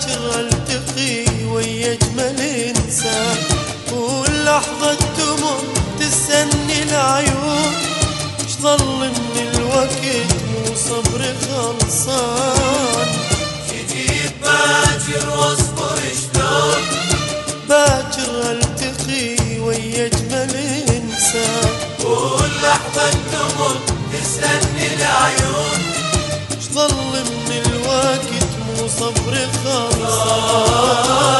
باكر ألتقي ويا اجمل انسان لحظة تمر تستني العيون. مش ظل من الوقت مو صبر خلصان. جديد باكر واصبر شلون؟ باكر ألتقي ويا اجمل انسان لحظة تمر تستني صبر الخمسة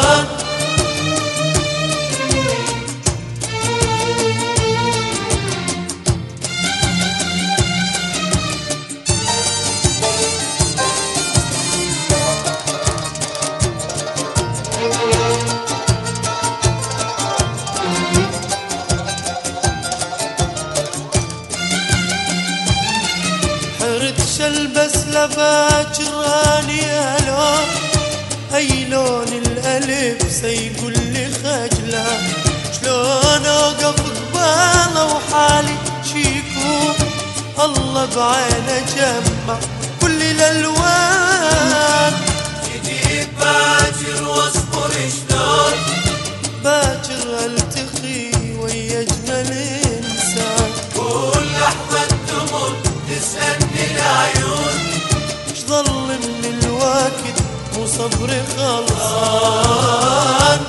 شلون اوقف قباله وحالي شيكون الله بعينه جمع كل الألوان. جديد باجر واصبر شلون؟ باجر ألتقي ويا اجمل انسان كل لحظة تمر تسألني العيون. ظل من الواكد وصبري خلصان؟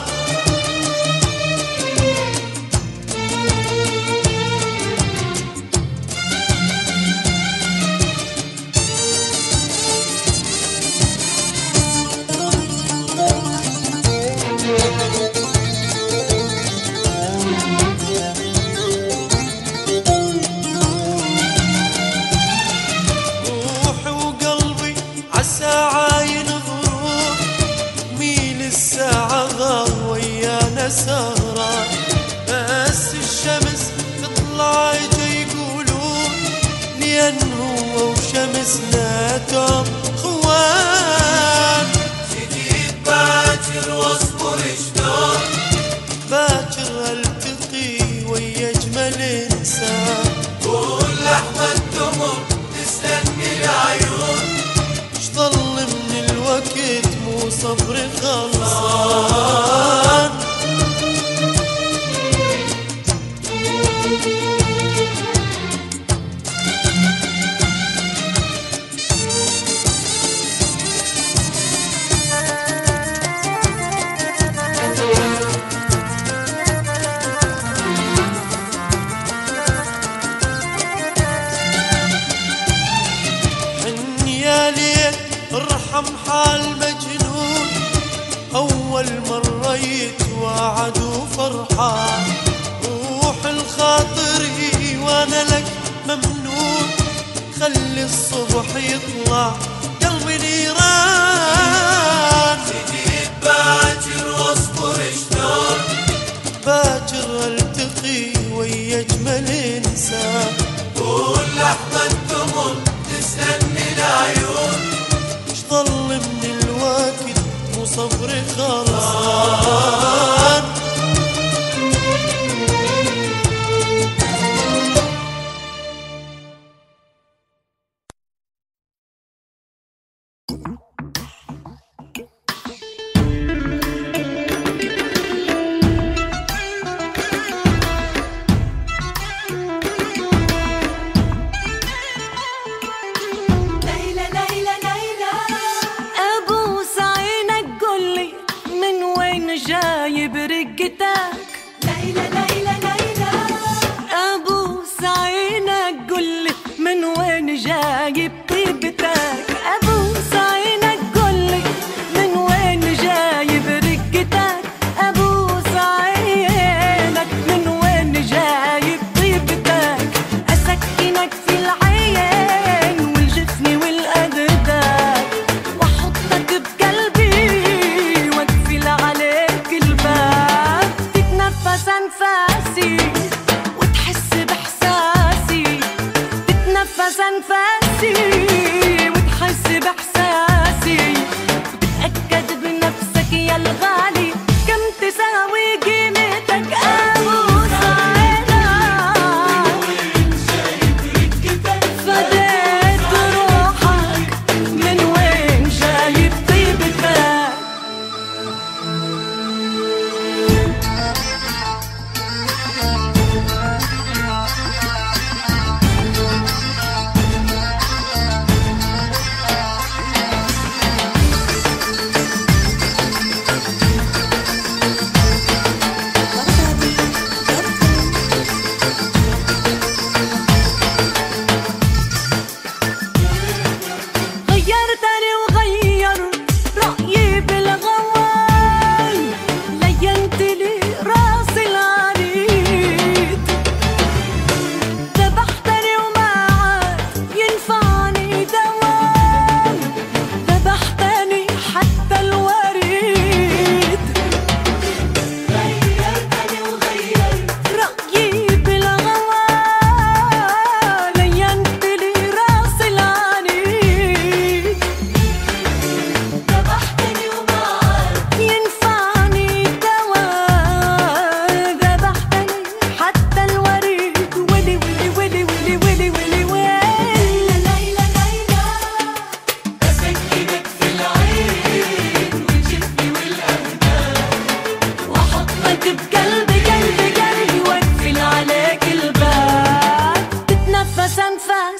kal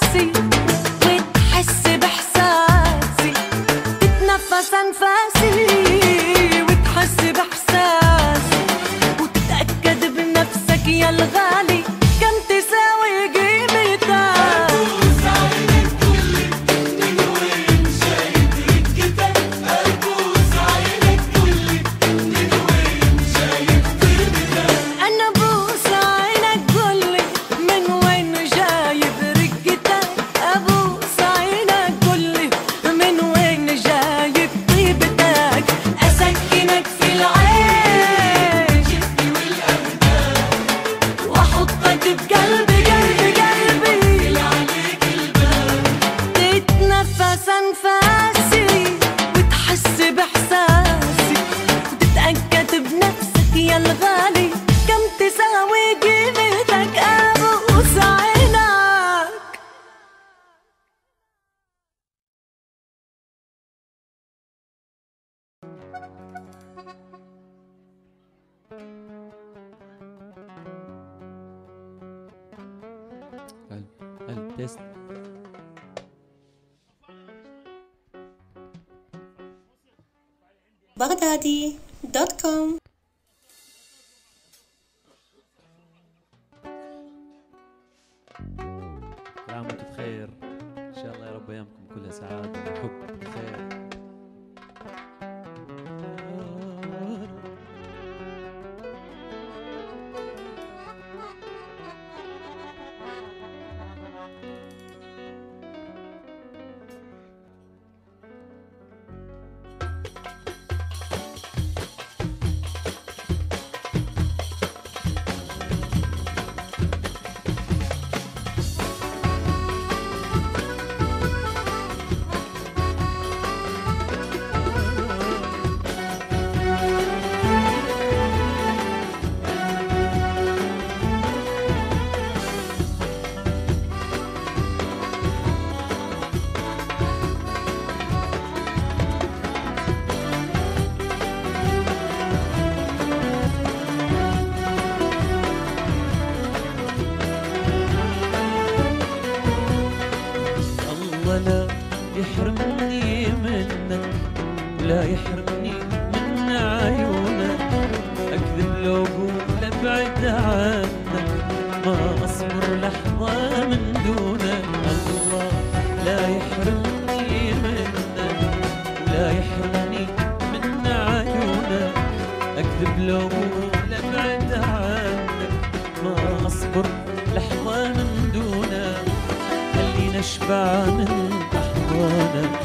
نفسي وتحس بإحساسي. تتنفس أنفاسي. تيست بغدادي دوت كوم ابعد عنك ما اصبر لحظة من دونك الله. لا يحرمني منك ولا يحرمني من عيونك أكذب لو ابعد عنك ما اصبر لحظة من دونك خلينا اشبع من احضانك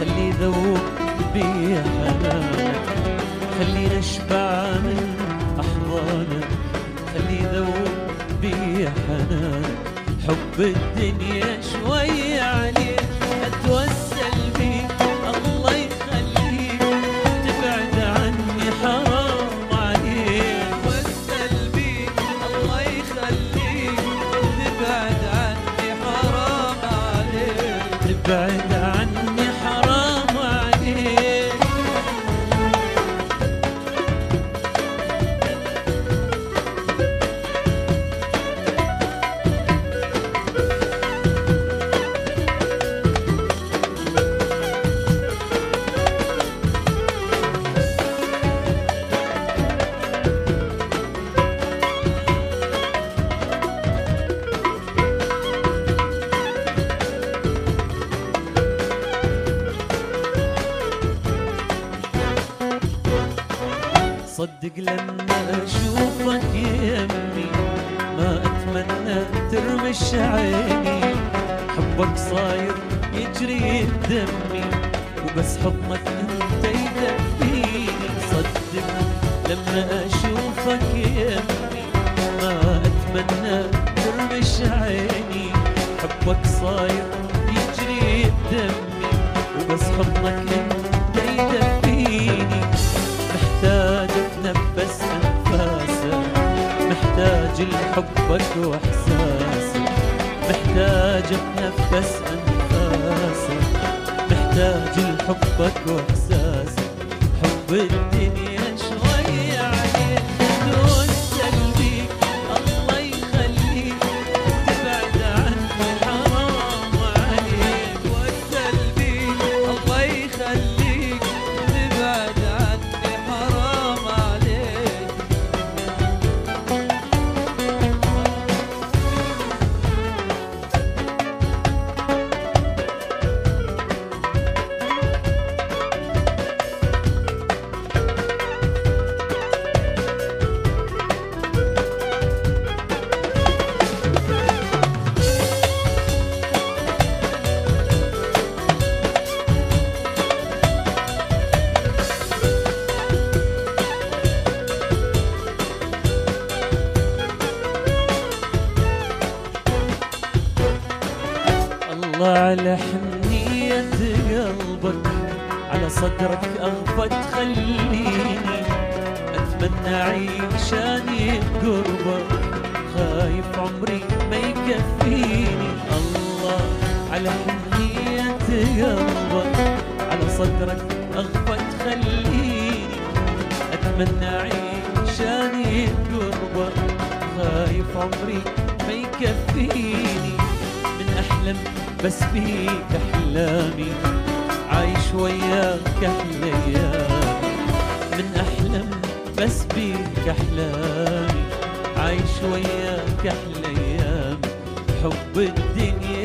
خلي ذوق بي حنانك خلينا اشبع من احضانك خلي ذوق بي حنانك حب الدنيا شوي عليك. يجري بدمي وبس حضنك أنت يدفيني صدق لما أشوفك يمي ما أتمنى ترمش عيني. حبك صاير يجري بدمي وبس حضنك أنت يدفيني محتاج أتنفس انفاسك محتاج لحبك واحساسك محتاج أتنفس انفاسك محتاج لحبك واحساسك حب الدنيا أتمنى أعيش أني بقربك خايف عمري ما يكفيني. الله على حنية قلبك على صدرك أغفى تخليني أتمنى أعيش أني بقربك خايف عمري ما يكفيني. من أحلم بس بيك أحلامي عايش وياك أحلى أحلم بس بيك أحلامي عايش وياك أحلى أيامي. حب الدنيا